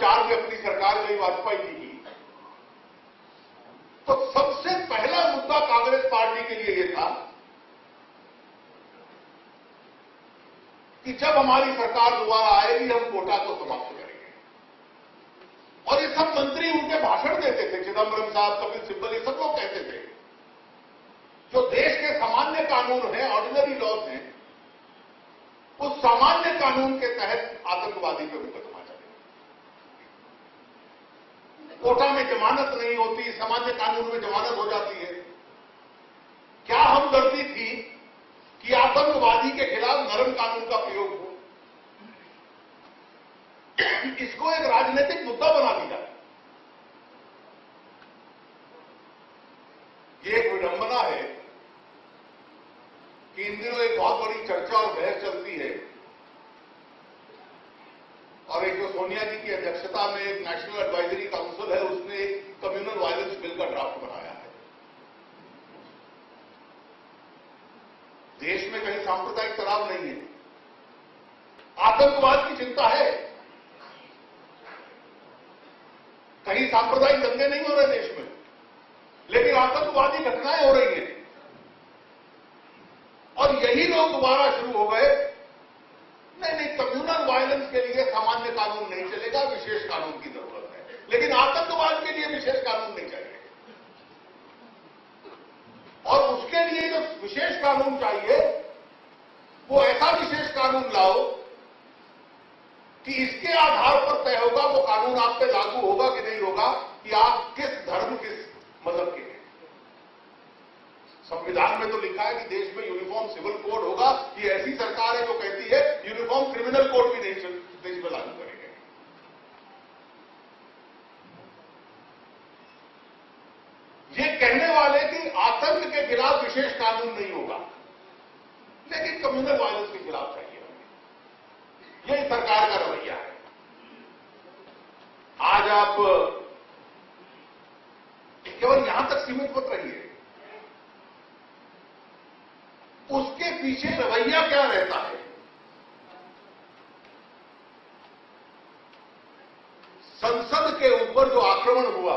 2004 में अपनी सरकार गई वाजपेयी जी की। तो सबसे पहला मुद्दा कांग्रेस पार्टी के लिए यह था कि जब हमारी सरकार दोबारा आएगी, हम कोटा को समाप्त करेंगे। और ये सब मंत्री उनके भाषण देते थे चिदम्बरम साहब, कपिल सिब्बल, ये सब लोग कहते थे। जो देश के सामान्य कानून हैं ऑर्डिनरी लॉज हैं, उस सामान्य कानून के तहत आतंकवादी पर मुकदमा चले कोटा में जमानत नहीं होती सामान्य कानून में जमानत हो जाती है। क्या हमदर्दी थी कि आतंकवादी के खिलाफ नरम कानून का प्रयोग हो इसको एक राजनीतिक मुद्दा बना दिया। ये एक विडंबना है कि इन दिनों एक बहुत बड़ी चर्चा और बहस चलती है और एक जो सोनिया जी की अध्यक्षता में एक नेशनल एडवाइजरी काउंसिल है, उसने एक कम्युनल वायलेंस बिल का ड्राफ्ट बनाया है। देश में कहीं सांप्रदायिक तनाव नहीं है। आतंकवाद की चिंता है। कहीं सांप्रदायिक दंगे नहीं हो रहे देश में, लेकिन आतंकवादी घटनाएँ हो रही हैं। और यही लोग दोबारा शुरू हो गए। नहीं नहीं कम्युनल वायलेंस के लिए सामान्य कानून नहीं चलेगा, विशेष कानून की ज़रूरत है। लेकिन आतंकवाद के लिए विशेष कानून नहीं चाहिए और उसके लिए जो विशेष कानून चाहिए, वो ऐसा विशेष कानून लाओ कि इसके आधार पर तय होगा वो कानून आप पे लागू होगा कि नहीं होगा कि आप किस धर्म, किस मज़हब के हैं। संविधान में तो लिखा है कि देश में यूनिफॉर्म सिविल कोड होगा। ये ऐसी सरकार है जो कहती है यूनिफॉर्म क्रिमिनल कोड भी देश देश में लागू करेंगे। ये कहने वाले कि आतंक के खिलाफ विशेष कानून नहीं होगा। लेकिन कम्युनल वायलेंस के खिलाफ चाहिए ये सरकार का रवैया है। आज आप केवल यहाँ तक सीमित मत रहिए। उसके पीछे रवैया क्या रहता है? संसद के ऊपर जो आक्रमण हुआ,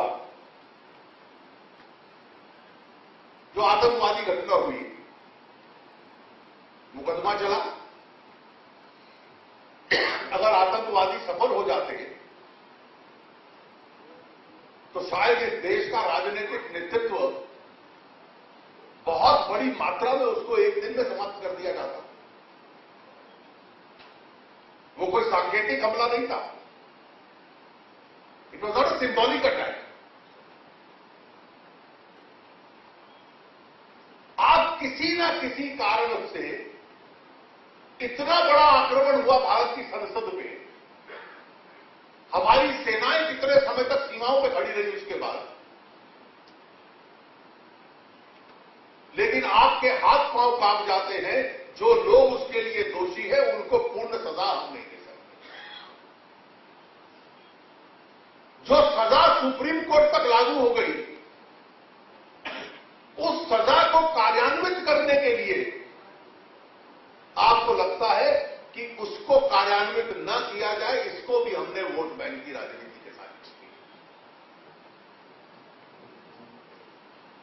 जो आतंकवादी घटना हुई मुकदमा चला अगर आतंकवादी सफल हो जाते तो शायद इस देश का राजनीतिक नेतृत्व बहुत बड़ी मात्रा में उसको एक दिन में समाप्त कर दिया जाता। वो कोई सांकेतिक हमला नहीं था। It was not a symbolic attack आप किसी ना किसी कारण से इतना बड़ा आक्रमण हुआ भारत की संसद में। हमारी सेनाएँ कितने समय तक सीमाओं पर खड़ी रही उसके बाद लेकिन आपके हाथ पाँव काँप जाते हैं, जो लोग उसके लिए दोषी है, उनको पूर्ण सजा हम नहीं दे सकते। जो सजा सुप्रीम कोर्ट तक लागू हो गई, उस सजा को कार्यान्वित करने के लिए आपको लगता है कि उसको कार्यान्वित न किया जाए, इसको भी हमने वोट बैंक की राजनीति के साथ की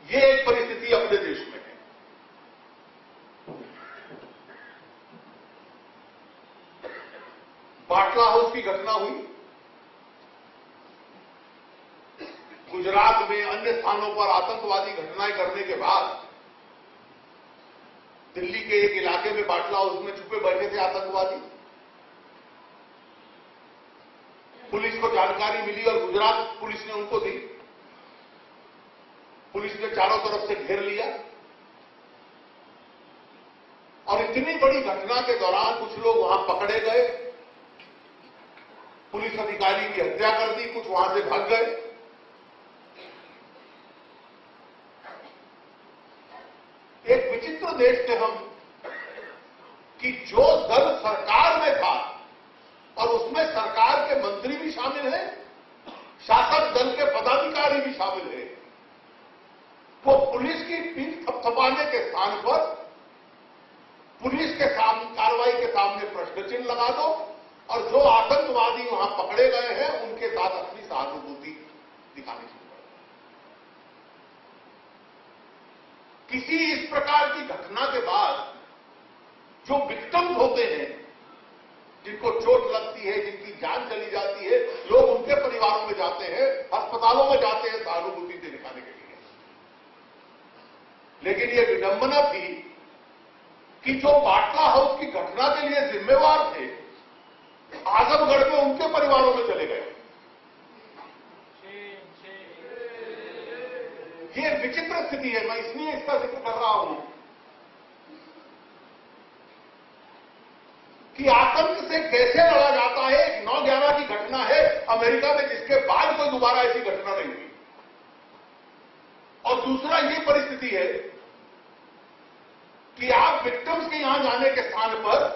ये एक परिस्थिति अपने देश में है बाटला हाउस की घटना हुई गुजरात में अन्य स्थानों पर आतंकवादी घटनाएँ करने के बाद दिल्ली के एक इलाके में बाटला हाउस में छुपे बैठे थे आतंकवादी। पुलिस को जानकारी मिली और गुजरात पुलिस ने उनको दी। पुलिस ने चारों तरफ़ से घेर लिया। और इतनी बड़ी घटना के दौरान कुछ लोग वहाँ पकड़े गए। पुलिस अधिकारी की हत्या कर दी, कुछ वहाँ से भाग गए। एक विचित्र देश थे हम कि जो दल सरकार में था और उसमें सरकार के मंत्री भी शामिल हैं, शासक दल के पदाधिकारी भी शामिल हैं, वो पुलिस की पीठ थपथपाने के स्थान पर पुलिस के सामने कार्रवाई के सामने प्रश्न चिन्ह लगा दो और जो आतंकवादी वहाँ पकड़े गए हैं, उनके साथ अपनी सहानुभूति दिखानी शुरू कर किसी इस प्रकार की घटना के बाद जो विक्टम्स होते हैं, जिनको चोट लगती है, जिनकी जान चली जाती है, लोग उनके परिवारों में जाते हैं, अस्पतालों में जाते हैं सहानुभूति से दिखाने के लिए। लेकिन यह विडंबना थी कि जो बाटला हाउस की घटना के लिए जिम्मेवार थे, आजमगढ़ में उनके परिवारों में चले गए। ये विचित्र स्थिति है मैं इसलिए इसका ज़िक्र कर रहा हूँ कि आतंक से कैसे लड़ा जाता है नौ ग्यारह की घटना है अमेरिका में जिसके बाद कोई दोबारा ऐसी घटना नहीं हुई और दूसरा ये परिस्थिति है कि आप विक्टिम्स के यहाँ जाने के स्थान पर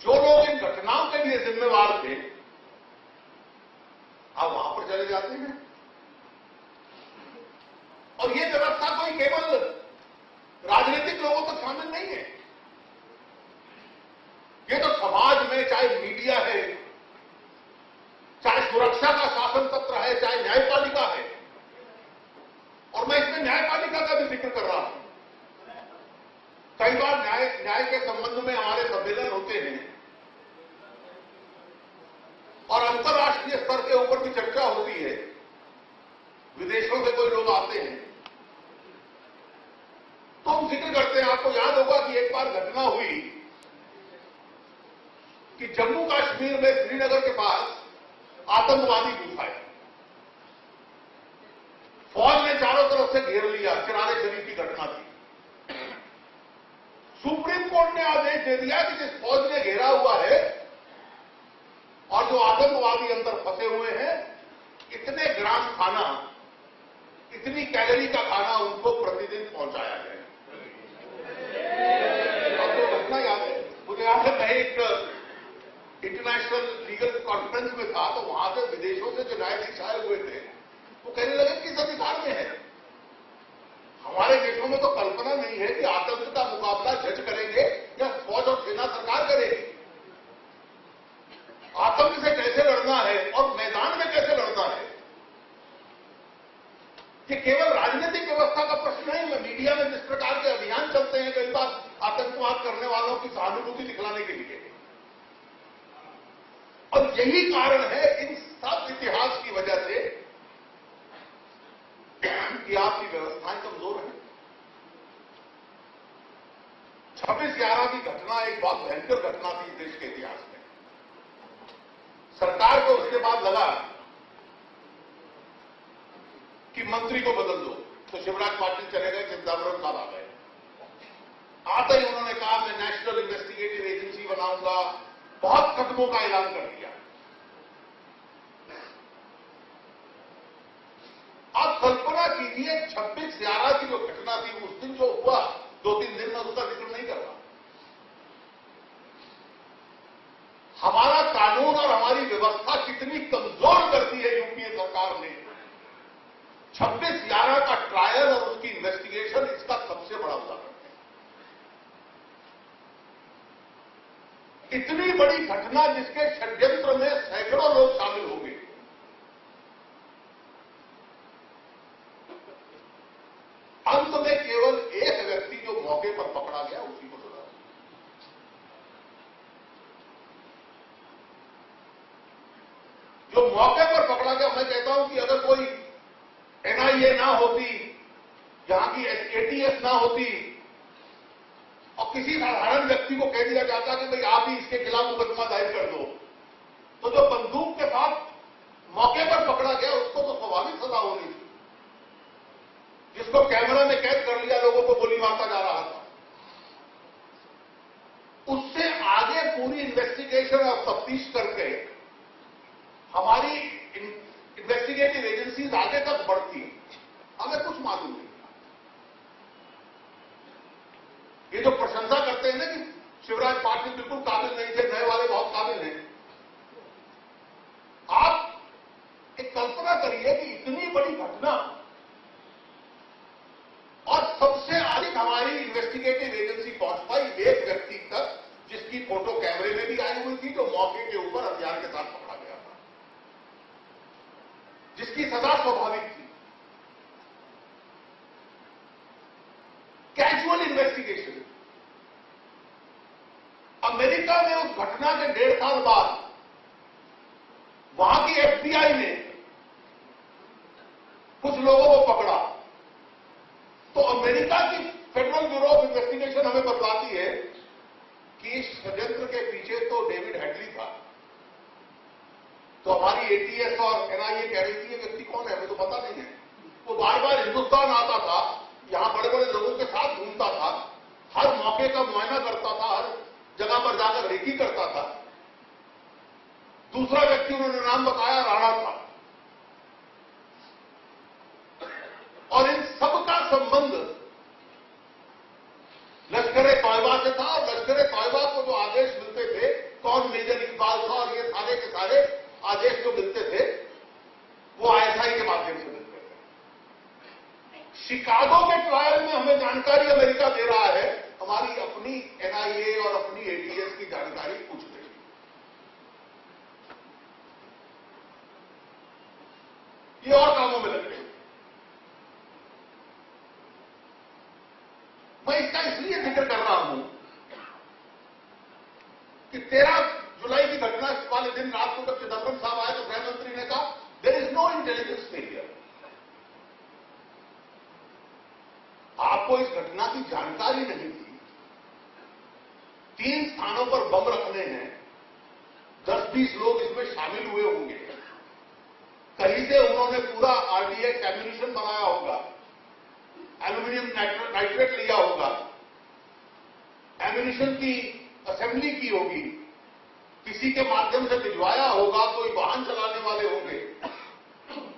जो लोग इन घटनाओं के लिए जिम्मेवार थे आप वहाँ पर चले जाते हैं और ये व्यवस्था कोई केवल राजनीतिक लोगों तक शामिल नहीं है। ये तो समाज में चाहे मीडिया है, चाहे सुरक्षा का शासन तंत्र है, चाहे न्यायपालिका है, और मैं इसमें न्यायपालिका का भी ज़िक्र कर रहा हूँ। कई बार न्याय न्याय के संबंध में हमारे सम्मेलन होते हैं, और अंतर्राष्ट्रीय स्तर के ऊपर भी चर्चा होती है। विदेशों से कोई लोग आते हैं। हम ज़िक्र करते हैं, आपको याद होगा कि एक बार घटना हुई कि जम्मू कश्मीर में श्रीनगर के पास आतंकवादी घुस आए फौज ने चारों तरफ़ से घेर लिया किरारे शरीफ की घटना थी। सुप्रीम कोर्ट ने आदेश दे दिया कि जिस फौज ने घेरा हुआ है और जो आतंकवादी अंदर फंसे हुए हैं, इतने ग्राम खाना, इतनी कैलोरी का खाना उनको प्रतिदिन पहुँचाया जाए आपको घटना याद है मुझे याद है मैं एक इंटरनेशनल लीगल कॉन्फ्रेंस में था तो वहाँ से विदेशों से जो न्यायाधीश आए हुए थे, वो कहने लगे किस अधिकार में है। हमारे देशों में तो कल्पना नहीं है कि आतंक का मुकाबला जज करेंगे या फौज और सेना सरकार करेगी। आतंक से कैसे लड़ना है और मैदान में कैसे लड़ना है, ये केवल राजनीतिक व्यवस्था का प्रश्न नहीं है। मीडिया में जिस प्रकार के अभियान चलते हैं, कई बार आतंकवाद करने वालों की सहानुभूति दिखलाने के लिए। और यही कारण है इन सब इतिहास की वजह से कि आपकी व्यवस्थाएँ कमज़ोर हैं। छब्बीस ग्यारह की घटना एक बहुत भयंकर घटना थी देश के इतिहास में। सरकार को उसके बाद लगा कि मंत्री को बदल दो तो शिवराज पाटिल चले गए चिंतावरम साहब आ गए। आते ही उन्होंने कहा, मैं नेशनल इन्वेस्टिगेटिव एजेंसी बनाऊँगा। बहुत कदमों का ऐलान कर दिया। आप कल्पना कीजिए 26 ग्यारह की जो घटना थी, उस दिन जो हुआ, दो तीन दिन में उसका ज़िक्र नहीं कर रहा। हमारा कानून और हमारी व्यवस्था कितनी कमज़ोर करती है यूपीए सरकार ने। 26 ग्यारह का ट्रायल और उसकी इन्वेस्टिगेशन इसका सबसे बड़ा उदाहरण है इतनी बड़ी घटना जिसके षड्यंत्र में सैकड़ों लोग शामिल हो गए। अंत में केवल एक व्यक्ति जो मौके पर पकड़ा गया, उसी को सजा जो मौके पर पकड़ा गया, मैं कहता हूँ कि अगर कोई एनआईए ना होती, जहाँ की एटीएस ना होती किसी साधारण व्यक्ति को कह दिया जाता कि भाई आप ही इसके खिलाफ मुकदमा दायर कर दो। तो जो बंदूक के साथ मौके पर पकड़ा गया, उसको तो स्वाभाविक सजा होनी थी। जिसको कैमरा में कैद कर लिया, लोगों को गोली मारता जा रहा था। उससे आगे पूरी इन्वेस्टिगेशन और तफ्तीश करके हमारी इन्वेस्टिगेटिव एजेंसीज आगे तक बढ़ती हमें कुछ मालूम नहीं ये जो प्रशंसा करते हैं ना कि शिवराज पाटिल बिल्कुल काबिल नहीं थे नए वाले बहुत काबिल हैं आप एक कल्पना करिए कि इतनी बड़ी घटना और सबसे अधिक हमारी इन्वेस्टिगेटिव एजेंसी पहुँच पाई एक व्यक्ति तक जिसकी फ़ोटो कैमरे में भी आई हुई थी, जो मौके के ऊपर हथियार के साथ पकड़ा गया था। जिसकी सजा स्वाभाविक थी। कैजुअल इन्वेस्टिगेशन अमेरिका में उस घटना के डेढ़ साल बाद, वहाँ की एफबीआई ने कुछ लोगों को पकड़ा। तो अमेरिका की फेडरल ब्यूरो ऑफ़ इन्वेस्टिगेशन हमें बतलाती है कि इस षड्यंत्र के पीछे तो डेविड हेडली था। तो हमारी एटीएस और एनआईए कह रही थी व्यक्ति कौन है? हमें तो पता नहीं है। वो बार बार हिंदुस्तान आता था, यहाँ बड़े बड़े लोगों के साथ घूमता था, हर मौके का मुआयना करता था, हर जगह पर जाकर रेकी करता था। दूसरा व्यक्ति उन्होंने नाम बताया, राणा था और इन सबका संबंध लश्कर ए तोयबा से था और लश्कर ए तोयबा को जो आदेश मिलते थे कौन मेजर इकबाल था और ये सारे के सारे आदेश जो मिलते थे वो आईएसआई के माध्यम से मिलते थे शिकागो के ट्रायल में हमें जानकारी दे रहा है, हमारी अपनी एनआईए और अपनी एटीएस की जानकारी कुछ नहीं ये और कामों में लग गए मैं इसका इसलिए ज़िक्र कर रहा हूँ कि तेरह जुलाई की घटना वाले दिन रात को जब चिदम्बरम साहब आए तो गृहमंत्री ने कहा there is no intelligence failure आपको इस घटना की जानकारी नहीं थी। तीन स्थानों पर बम रखने हैं, दस बीस लोग इसमें शामिल हुए होंगे। कहीं से उन्होंने पूरा आरडीएक्स एम्यूनिशन बनाया होगा, एल्यूमिनियम नाइट्रेट लिया होगा। एम्यूनिशन की असेंबली की होगी। किसी के माध्यम से भिजवाया होगा, कोई वाहन चलाने वाले होंगे,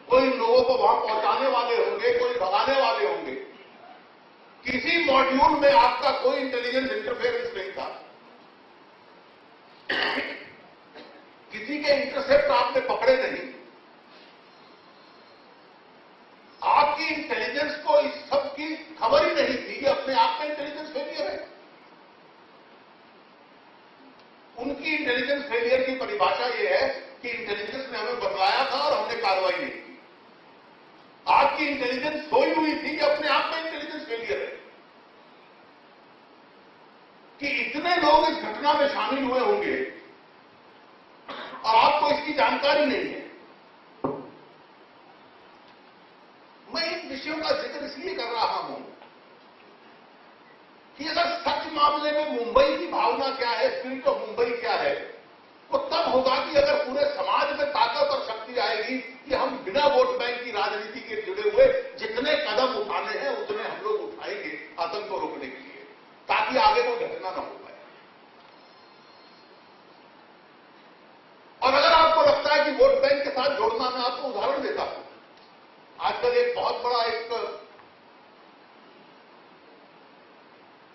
कोई लोगों को वहाँ पहुँचाने वाले होंगे, कोई भगाने वाले होंगे। किसी मॉड्यूल में आपका कोई इंटेलिजेंस इंटरफेरेंस नहीं था। किसी के इंटरसेप्ट आपने पकड़े नहीं। आपकी इंटेलिजेंस को इस सब की खबर ही नहीं थी कि अपने आप में इंटेलिजेंस फेलियर है। उनकी इंटेलिजेंस फेलियर की परिभाषा यह है कि इंटेलिजेंस ने हमें बतलाया था और हमने कार्रवाई नहीं आपकी इंटेलिजेंस सोई हुई थी कि अपने आप में इंटेलिजेंस फेलियर है। कि इतने लोग इस घटना में शामिल हुए होंगे और आपको इसकी जानकारी नहीं है। मैं इन विषयों का ज़िक्र इसलिए कर रहा हूँ कि अगर सच मामले में मुंबई की भावना क्या है स्पिरिट ऑफ़ मुंबई क्या है वो तब होगा कि अगर पूरे समाज में ताकत और शक्ति आएगी कि हम बिना वोट बैंक की राजनीति के जुड़े हुए जितने कदम उठाने हैं, उतने हम लोग उठाएँगे आतंक को रोकने के लिए, ताकि आगे कोई घटना न हो पाए। और अगर आपको लगता है कि वोट बैंक के साथ जोड़ना मैं आपको उदाहरण देता हूँ। आजकल एक बहुत बड़ा एक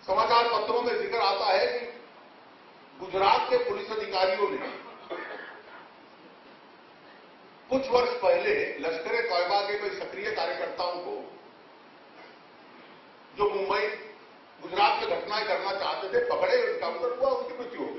समाचार पत्रों में ज़िक्र आता है कि गुजरात के पुलिस अधिकारियों ने कुछ वर्ष पहले लश्कर तोयबा के कोई सक्रिय कार्यकर्ताओं को, जो मुंबई, गुजरात में घटनाएँ करना चाहते थे, पकड़े उनका, हुआ उनकी मृत्यु।